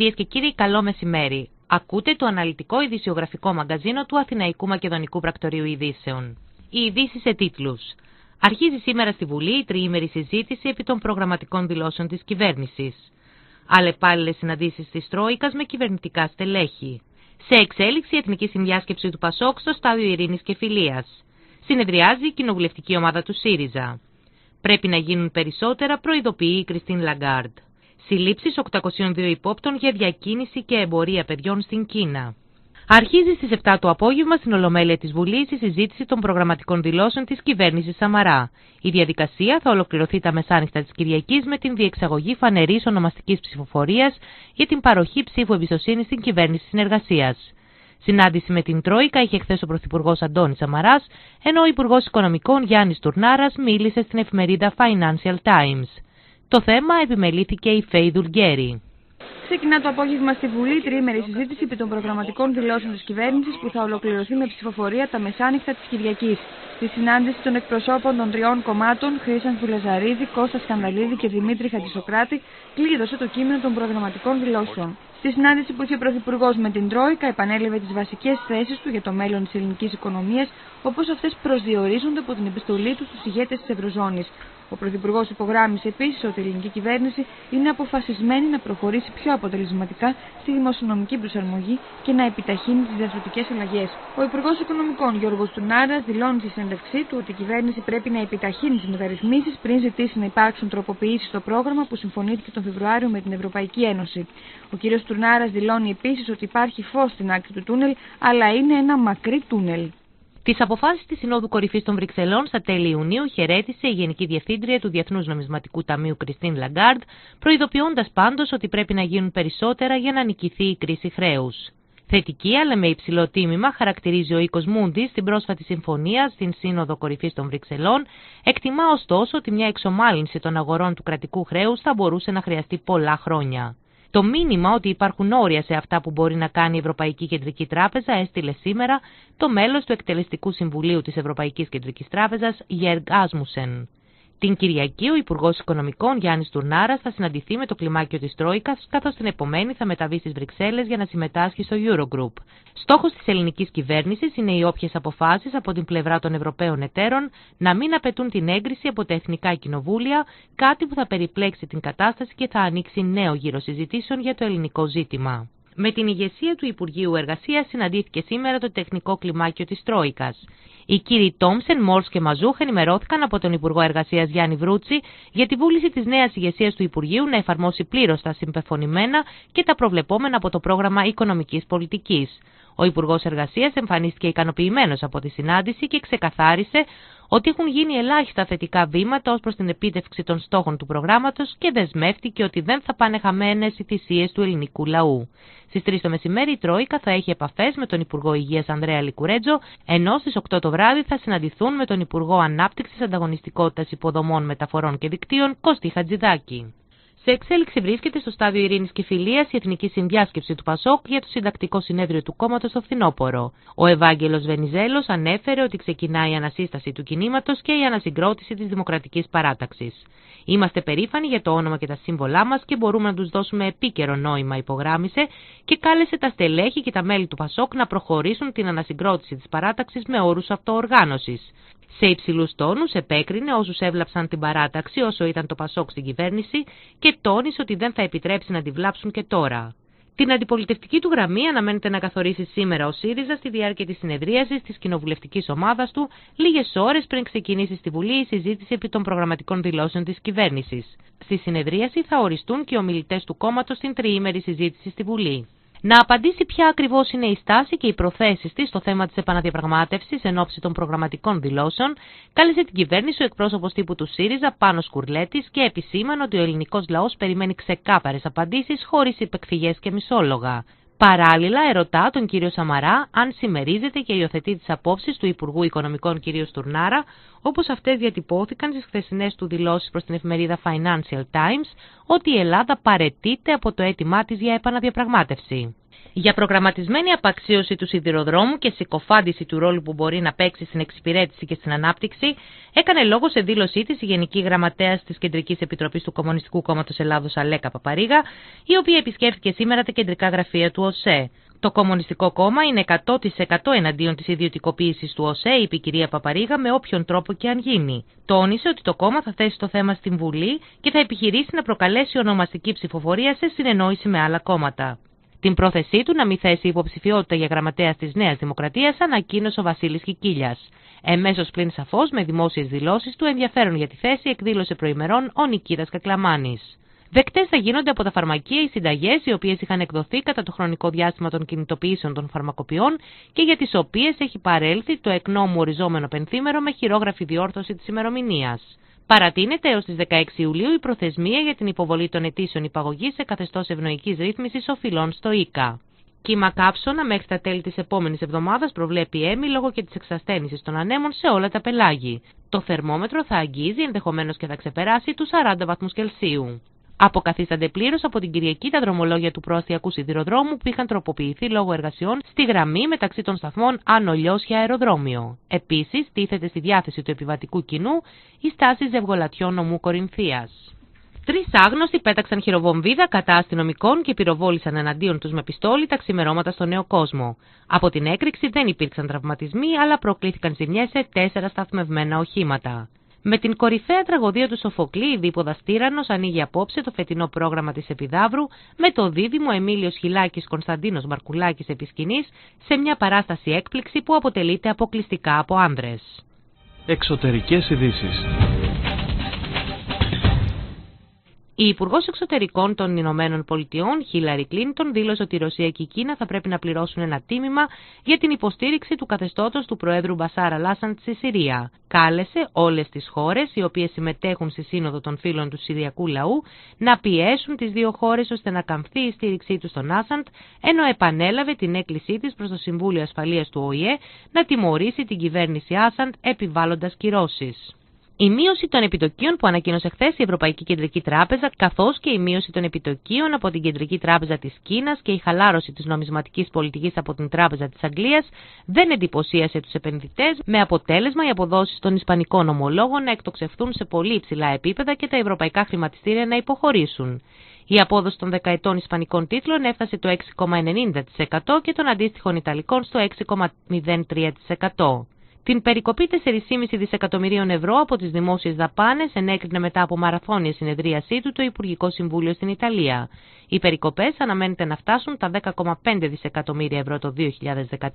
Κυρίες και κύριοι, καλό μεσημέρι. Ακούτε το αναλυτικό ειδησιογραφικό μαγκαζίνο του Αθηναϊκού Μακεδονικού Πρακτορείου Ειδήσεων. Οι ειδήσεις σε τίτλους. Αρχίζει σήμερα στη Βουλή η τριήμερη συζήτηση επί των προγραμματικών δηλώσεων της κυβέρνησης. Αλλεπάλληλες συναντήσεις της Τρόικας με κυβερνητικά στελέχη. Σε εξέλιξη η Εθνική Συνδιάσκεψη του Πασόκ στο στάδιο ειρήνης και φιλίας. Συνεδριάζει η κοινοβουλευτική ομάδα του ΣΥΡΙΖΑ. Πρέπει να γίνουν περισσότερα, προειδοποιεί η Κριστίν Λαγκάρντ. Συλλήψεις 802 υπόπτων για διακίνηση και εμπορία παιδιών στην Κίνα. Αρχίζει στις 7 το απόγευμα στην Ολομέλεια της Βουλής η συζήτηση των προγραμματικών δηλώσεων της κυβέρνησης Σαμαρά. Η διαδικασία θα ολοκληρωθεί τα μεσάνυχτα της Κυριακής με την διεξαγωγή φανερής ονομαστικής ψηφοφορίας για την παροχή ψήφου εμπιστοσύνης στην κυβέρνηση συνεργασίας. Συνάντηση με την Τρόικα είχε χθες ο Πρωθυπουργός Αντώνης Σαμαράς, ενώ ο Υπουργός Οικονομικών Γιάννης Τουρνάρας μίλησε στην εφημερίδα Financial Times. Το θέμα επιμελήθηκε η Φέη Δουλγκέρη. Ξεκινά το απόγευμα στη Βουλή τριήμερη συζήτηση επί των προγραμματικών δηλώσεων της κυβέρνησης που θα ολοκληρωθεί με ψηφοφορία τα μεσάνυχτα της Κυριακής. Στη συνάντηση των εκπροσώπων των τριών κομμάτων, Χρήσαν Φουλεζαρίδη, Κώστας Σκανδαλίδη και Δημήτρη Χατζησοκράτη, κλείδωσε το κείμενο των προγραμματικών δηλώσεων. Στη συνάντηση που είχε ο Πρωθυπουργός με την Τρόικα, επανέλευε τις βασικές θέσεις του για το μέλλον της ελληνικής οικονομίας, όπως αυτές προσδιορίζονται από την επιστολή του στους ηγέτες της Ευρωζώνης. Ο Πρωθυπουργός υπογράμμισε επίσης ότι η ελληνική κυβέρνηση είναι αποφασισμένη να προχωρήσει πιο αποτελεσματικά στη δημοσιονομική προσαρμογή και να επιταχύνει τις διαστροτικέ αλλαγές. Ο Υπουργός Οικονομικών Γιώργος Τουνάρα δηλώνει στη συνέντευξή του ότι η κυβέρνηση πρέπει να επιταχύνει τις μεταρρυθμίσεις πριν ζητήσει να υπάρξουν τροποποιήσεις στο πρόγραμμα που συμφωνήθηκε τον Φεβρουάριο με την Ευρωπαϊκή Ένωση. Ο κ. Τουρνάρα δηλώνει επίσης ότι υπάρχει φως στην άκρη του τούνελ, αλλά είναι ένα μακρύ τούνελ. Τις αποφάσεις της Συνόδου Κορυφής των Βρυξελών στα τέλη Ιουνίου χαιρέτησε η Γενική Διευθύντρια του Διεθνούς Νομισματικού Ταμείου Κριστίν Λαγκάρντ, προειδοποιώντας πάντως ότι πρέπει να γίνουν περισσότερα για να νικηθεί η κρίση χρέους. Θετική αλλά με υψηλό τίμημα χαρακτηρίζει ο οίκος Μούντις στην πρόσφατη συμφωνία στην Σύνοδο Κορυφής των Βρυξελών, εκτιμά ωστόσο ότι μια εξομάλυνση των αγορών του κρατικού χρέους θα μπορούσε να χρειαστεί πολλά χρόνια. Το μήνυμα ότι υπάρχουν όρια σε αυτά που μπορεί να κάνει η Ευρωπαϊκή Κεντρική Τράπεζα έστειλε σήμερα το μέλος του Εκτελεστικού Συμβουλίου της Ευρωπαϊκής Κεντρικής Τράπεζας, Γεργ Άσμουσεν. Την Κυριακή, ο Υπουργός Οικονομικών Γιάννης Τουρνάρα θα συναντηθεί με το κλιμάκιο της Τρόικας, καθώς την επομένη θα μεταβεί στις Βρυξέλλες για να συμμετάσχει στο Eurogroup. Στόχος της ελληνικής κυβέρνησης είναι οι όποιες αποφάσεις από την πλευρά των Ευρωπαίων εταίρων να μην απαιτούν την έγκριση από τα εθνικά κοινοβούλια, κάτι που θα περιπλέξει την κατάσταση και θα ανοίξει νέο γύρο συζητήσεων για το ελληνικό ζήτημα. Με την ηγεσία του Υπουργείου Εργασίας συναντήθηκε σήμερα το τεχνικό κλιμάκιο της Τρόικας. Οι κύριοι Τόμσεν, Μόρ και Μαζούχ ενημερώθηκαν από τον Υπουργό Εργασίας Γιάννη Βρούτσι για τη βούληση της νέας ηγεσίας του Υπουργείου να εφαρμόσει πλήρως τα συμπεφωνημένα και τα προβλεπόμενα από το πρόγραμμα οικονομικής πολιτικής. Ο Υπουργός Εργασίας εμφανίστηκε ικανοποιημένος από τη συνάντηση και ξεκαθάρισε ότι έχουν γίνει ελάχιστα θετικά βήματα ως προς την επίτευξη των στόχων του προγράμματος και δεσμεύτηκε ότι δεν θα πάνε χαμένες οι θυσίες του ελληνικού λαού. Στις 3 το μεσημέρι η Τρόικα θα έχει επαφές με τον Υπουργό Υγείας Ανδρέα Λικουρέτζο, ενώ στις 8 το βράδυ θα συναντηθούν με τον Υπουργό Ανάπτυξης Ανταγωνιστικότητας Υποδομών Μεταφορών και Δικτύων Κώστη Χατζηδάκη. Σε εξέλιξη βρίσκεται στο στάδιο ειρήνης και φιλίας η Εθνική Συνδιάσκεψη του Πασόκ για το συντακτικό συνέδριο του κόμματος στο φθινόπωρο. Ο Ευάγγελος Βενιζέλος ανέφερε ότι ξεκινάει η ανασύσταση του κινήματος και η ανασυγκρότηση της Δημοκρατικής Παράταξης. Είμαστε περήφανοι για το όνομα και τα σύμβολά μας και μπορούμε να τους δώσουμε επίκαιρο νόημα, υπογράμμισε και κάλεσε τα στελέχη και τα μέλη του Πασόκ να προχωρήσουν την ανασυγκρότηση της παράταξης με όρους αυτοοργάνωσης. Σε υψηλούς τόνους επέκρινε όσους έβλαψαν την παράταξη όσο ήταν το Πασόκ στην κυβέρνηση και τόνισε ότι δεν θα επιτρέψει να τη βλάψουν και τώρα. Την αντιπολιτευτική του γραμμή αναμένεται να καθορίσει σήμερα ο ΣΥΡΙΖΑ στη διάρκεια της συνεδρίασης της κοινοβουλευτικής ομάδας του, λίγες ώρες πριν ξεκινήσει στη Βουλή η συζήτηση επί των προγραμματικών δηλώσεων της κυβέρνησης. Στη συνεδρίαση θα οριστούν και οι ομιλητές του κόμματος στην τριήμερη συζήτηση στη Βουλή να απαντήσει ποια ακριβώς είναι η στάση και οι προθέσεις της στο θέμα της επαναδιαπραγμάτευσης εν ώψη των προγραμματικών δηλώσεων, κάλεσε την κυβέρνηση ο εκπρόσωπος τύπου του ΣΥΡΙΖΑ Πάνος Κουρλέτης και επισήμανε ότι ο ελληνικός λαός περιμένει ξεκάθαρες απαντήσεις χωρίς υπεκφυγές και μισόλογα. Παράλληλα, ερωτά τον κύριο Σαμαρά αν συμμερίζεται και υιοθετεί τις απόψεις του Υπουργού Οικονομικών κ. Στουρνάρα, όπως αυτές διατυπώθηκαν στις χθεσινές του δηλώσεις προς την εφημερίδα Financial Times, ότι η Ελλάδα παρετείται από το αίτημά της για επαναδιαπραγμάτευση. Για προγραμματισμένη απαξίωση του σιδηροδρόμου και συκοφάντηση του ρόλου που μπορεί να παίξει στην εξυπηρέτηση και στην ανάπτυξη, έκανε λόγο σε δήλωσή της η Γενική Γραμματέας της Κεντρικής Επιτροπής του Κομμουνιστικού Κόμματος Ελλάδος Αλέκα Παπαρίγα, η οποία επισκέφθηκε σήμερα τα κεντρικά γραφεία του ΟΣΕ. Το Κομμουνιστικό Κόμμα είναι 100% εναντίον της ιδιωτικοποίησης του ΟΣΕ, είπε η κυρία Παπαρίγα, με όποιον τρόπο και αν γίνει. Τόνισε ότι το κόμμα θα θέσει το θέμα στην Βουλή και θα επιχειρήσει να προκαλέσει ονομαστική ψηφοφορία σε συνεννόηση με άλλα κόμματα. Την πρόθεσή του να μην θέσει υποψηφιότητα για γραμματέας της Νέας Δημοκρατίας ανακοίνωσε ο Βασίλης Κικίλιας. Εμέσως πλην σαφώς με δημόσιες δηλώσεις του ενδιαφέρον για τη θέση εκδήλωσε προημερών ο Νικήτας Κακλαμάνης. Δεκτές θα γίνονται από τα φαρμακεία οι συνταγές οι οποίες είχαν εκδοθεί κατά το χρονικό διάστημα των κινητοποιήσεων των φαρμακοποιών και για τις οποίες έχει παρέλθει το εκ νόμου οριζόμενο πενθήμερο με χειρόγραφη διόρθωση της ημερομηνίας. Παρατείνεται έως τις 16 Ιουλίου η προθεσμία για την υποβολή των αιτήσεων υπαγωγής σε καθεστώς ευνοϊκής ρύθμισης οφειλών στο ΙΚΑ. Κύμα κάψωνα μέχρι τα τέλη της επόμενης εβδομάδας προβλέπει έμι λόγω και της εξασθένηση των ανέμων σε όλα τα πελάγη. Το θερμόμετρο θα αγγίζει ενδεχομένως και θα ξεπεράσει τους 40 βαθμούς Κελσίου. Αποκαθίστανται πλήρως από την Κυριακή τα δρομολόγια του προαστιακού σιδηροδρόμου που είχαν τροποποιηθεί λόγω εργασιών στη γραμμή μεταξύ των σταθμών Άνω Λιώσια Αεροδρόμιο. Επίσης, τίθεται στη διάθεση του επιβατικού κοινού η στάση ζευγολατιών νομού Κορινθίας. Τρεις άγνωστοι πέταξαν χειροβομβίδα κατά αστυνομικών και πυροβόλησαν εναντίον τους με πιστόλι τα ξημερώματα στο νέο κόσμο. Από την έκρηξη δεν υπήρξαν τραυματισμοί, αλλά προκλήθηκαν ζημιές σε τέσσερα σταθμευμένα οχήματα. Με την κορυφαία τραγωδία του Σοφοκλή, η Δίποδα Στήρανος ανοίγει απόψε το φετινό πρόγραμμα της Επιδαύρου με το δίδυμο Εμίλιος Χιλάκης Κωνσταντίνος Μαρκουλάκης επισκηνής σε μια παράσταση έκπληξη που αποτελείται αποκλειστικά από άνδρες. Εξωτερικές ειδήσεις. Η Υπουργός Εξωτερικών των Ηνωμένων Πολιτειών, Χίλαρη Κλίντον, δήλωσε ότι η Ρωσία και η Κίνα θα πρέπει να πληρώσουν ένα τίμημα για την υποστήριξη του καθεστώτος του Προέδρου Μπασάρα Λάσαντ στη Συρία. Κάλεσε όλες τις χώρες, οι οποίες συμμετέχουν στη Σύνοδο των Φίλων του Συριακού Λαού, να πιέσουν τις δύο χώρες ώστε να καμφθεί η στήριξή τους στον Άσαντ, ενώ επανέλαβε την έκκλησή της προς το Συμβούλιο Ασφαλείας του ΟΗΕ να τιμωρήσει την κυβέρνηση Άσαντ επιβάλλοντας κυρώσεις. Η μείωση των επιτοκίων που ανακοίνωσε χθες η Ευρωπαϊκή Κεντρική Τράπεζα, καθώς και η μείωση των επιτοκίων από την Κεντρική Τράπεζα της Κίνας και η χαλάρωση της νομισματικής πολιτικής από την Τράπεζα της Αγγλίας, δεν εντυπωσίασε τους επενδυτές, με αποτέλεσμα οι αποδόσεις των Ισπανικών ομολόγων να εκτοξευθούν σε πολύ υψηλά επίπεδα και τα ευρωπαϊκά χρηματιστήρια να υποχωρήσουν. Η απόδοση των δεκαετών Ισπανικών τίτλων έφτασε το 6,90% και των αντίστοιχων Ιταλικών στο 6,03%. Την περικοπή 4,5 δισεκατομμυρίων ευρώ από τις δημόσιες δαπάνες ενέκρινε μετά από μαραθώνια συνεδρίασή του το Υπουργικό Συμβούλιο στην Ιταλία. Οι περικοπές αναμένεται να φτάσουν τα 10,5 δισεκατομμύρια ευρώ το 2013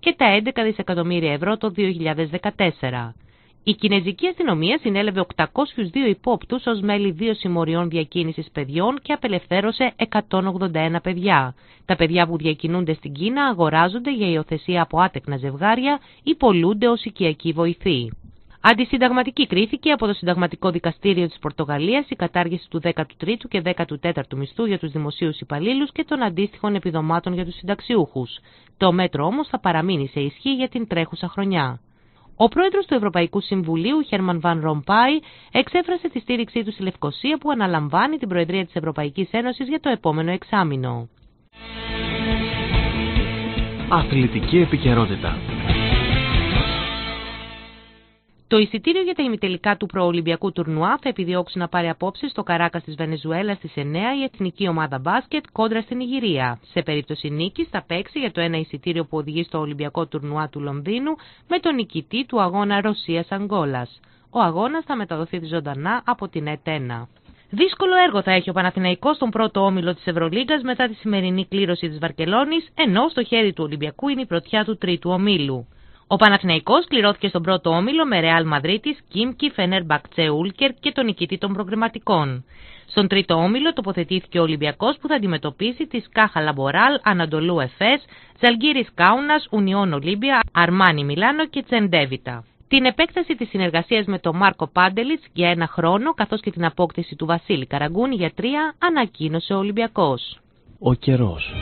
και τα 11 δισεκατομμύρια ευρώ το 2014. Η Κινέζικη αστυνομία συνέλευε 802 υπόπτους ως μέλη δύο συμμοριών διακίνησης παιδιών και απελευθέρωσε 181 παιδιά. Τα παιδιά που διακινούνται στην Κίνα αγοράζονται για υιοθεσία από άτεκνα ζευγάρια ή πολλούνται ως οικιακή βοηθή. Αντισυνταγματική κρίθηκε από το Συνταγματικό Δικαστήριο της Πορτογαλίας η κατάργηση του 13ου και 14ου μισθού για τους δημοσίους υπαλλήλους και των αντίστοιχων επιδομάτων για τους συνταξιούχους. Το μέτρο όμως θα παραμείνει σε ισχύ για την τρέχουσα χρονιά. Ο πρόεδρος του Ευρωπαϊκού Συμβουλίου, Χέρμαν Βαν Ρομπάι, εξέφρασε τη στήριξή του στη Λευκοσία που αναλαμβάνει την Προεδρία της Ευρωπαϊκής Ένωσης για το επόμενο εξάμεινο. Αθλητική επικαιρότητα. Το εισιτήριο για τα ημιτελικά του προολυμπιακού τουρνουά θα επιδιώξει να πάρει απόψε στο Καράκας της Βενεζουέλας στις 9 η εθνική ομάδα μπάσκετ κόντρα στην Ιγυρία. Σε περίπτωση νίκης θα παίξει για το ένα εισιτήριο που οδηγεί στο Ολυμπιακό τουρνουά του Λονδίνου με τον νικητή του αγώνα Ρωσία-Αγγόλα. Ο αγώνας θα μεταδοθεί ζωντανά από την ΕΤΕΝΑ. Δύσκολο έργο θα έχει ο Παναθηναϊκός στον πρώτο όμιλο της Ευρωλίγκας μετά τη σημερινή κλήρωση της Βαρκελόνης, ενώ στο χέρι του Ολυμπιακού είναι η πρωτιά του τρίτου ομίλου. Ο Παναθηναϊκός κληρώθηκε στον πρώτο όμιλο με Ρεάλ Μαδρίτης, Κίμκι, Φενέρμπαχτσε Ούλκερ και τον νικητή των προκριματικών. Στον τρίτο όμιλο τοποθετήθηκε ο Ολυμπιακός που θα αντιμετωπίσει τις Κάχα Λαμποράλ, Αναντολού Εφές, Ζαλγκίρις Κάουνας, Ουνιόν Ολίμπια, Αρμάνι Μιλάνο και Τσεντέβιτα. Την επέκταση της συνεργασίας με τον Μάρκο Πάντελιτς για ένα χρόνο, καθώς και την απόκτηση του Βασίλη Καραγκούνη για τρία, ανακοίνωσε ο Ολυμπιακός. Ο καιρός.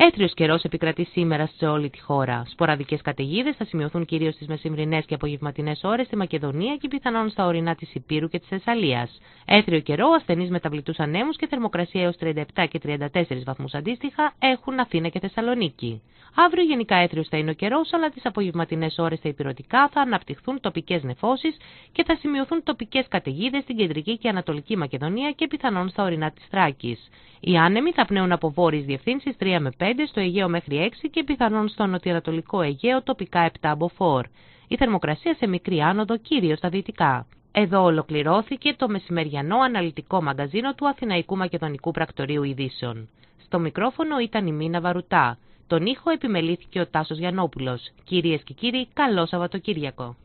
Έθριο καιρός επικρατεί σήμερα σε όλη τη χώρα. Σποραδικές καταιγίδες θα σημειωθούν κυρίως στις μεσημβρινέ και απογευματινές ώρες στη Μακεδονία και πιθανόν στα ορεινά της Υπήρου και της Θεσσαλίας. Έθριο καιρό, ασθενείς μεταβλητούς ανέμους και θερμοκρασία έως 37 και 34 βαθμούς αντίστοιχα έχουν Αθήνα και Θεσσαλονίκη. Αύριο γενικά έθριο θα είναι ο καιρός, αλλά τις απογευματινές ώρες στα υπηρετικά θα αναπτυχθούν τοπικές νεφώσεις και θα σημειωθούν τοπικές καταιγίδες στην κεντρική και ανατολική Μακεδονία και πιθανόν στα ορεινά της Θράκης. Οι άνεμοι θα πνέουν από βόρειες διευθύνσεις 3 με 5, στο Αιγαίο μέχρι 6 και πιθανόν στο νοτιοανατολικό Αιγαίο τοπικά 7 μποφόρ. Η θερμοκρασία σε μικρή άνοδο κυρίω στα δυτικά. Εδώ ολοκληρώθηκε το μεσημεριανό αναλυτικό μαγκαζίνο του Αθηναϊκού Μακεδονικού Πρακτορείου Ειδήσεων. Στο μικρόφωνο ήταν η Μίνα Βαρουτά. Τον ήχο επιμελήθηκε ο Τάσος Γιαννόπουλος. Κυρίες και κύριοι, καλό Σαββατοκύριακο.